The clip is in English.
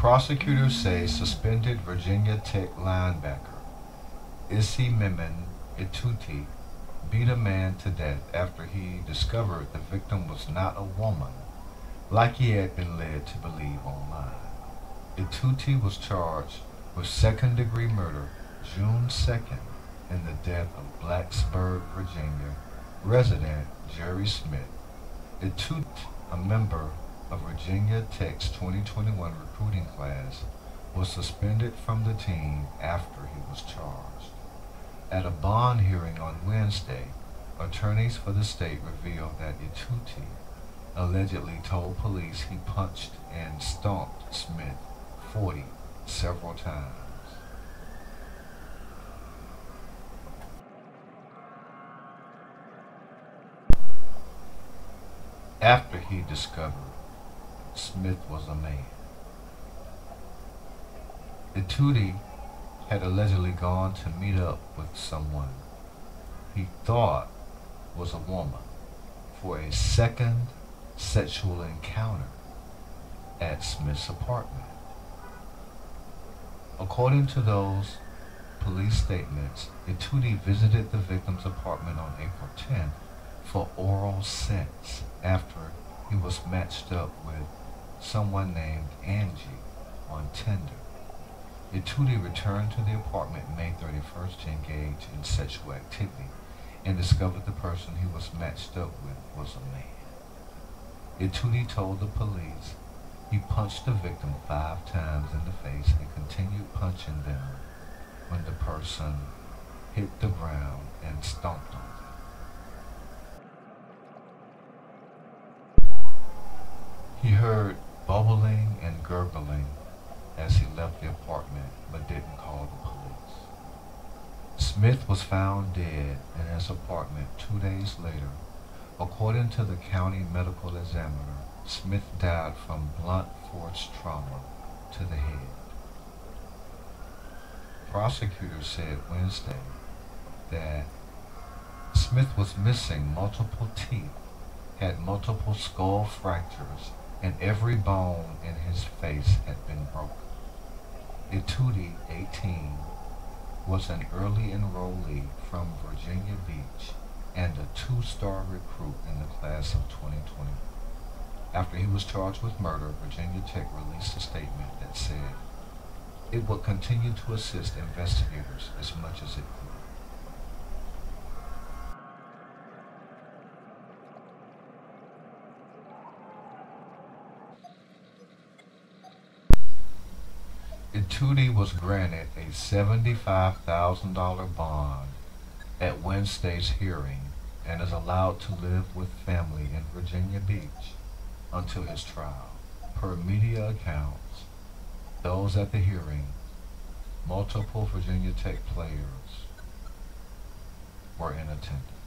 Prosecutors say suspended Virginia Tech linebacker Issy Memon Ituti beat a man to death after he discovered the victim was not a woman, like he had been led to believe online. Etute was charged with second-degree murder June 2nd in the death of Blacksburg, Virginia resident Jerry Smith. Etute, a member of Virginia Tech's 2021 recruiting class, was suspended from the team after he was charged. At a bond hearing on Wednesday, attorneys for the state revealed that Etute allegedly told police he punched and stomped Smith 40 several times. After he discovered Smith was a man. Etute had allegedly gone to meet up with someone he thought was a woman for a second sexual encounter at Smith's apartment. According to those police statements, Etute visited the victim's apartment on April 10th for oral sex after he was matched up with someone named Angie on Tinder. Etute returned to the apartment May 31st to engage in sexual activity and discovered the person he was matched up with was a man. Etute told the police he punched the victim five times in the face and continued punching them when the person hit the ground and stomped on them. He heard bubbling and gurgling as he left the apartment but didn't call the police. Smith was found dead in his apartment two days later. According to the county medical examiner, Smith died from blunt force trauma to the head. Prosecutors said Wednesday that Smith was missing multiple teeth, had multiple skull fractures, and every bone in his face had been broken. Etute, 18, was an early enrollee from Virginia Beach and a two-star recruit in the class of 2020. After he was charged with murder, Virginia Tech released a statement that said it will continue to assist investigators as much as it could. Etute was granted a $75,000 bond at Wednesday's hearing and is allowed to live with family in Virginia Beach until his trial. Per media accounts, those at the hearing, multiple Virginia Tech players were in attendance.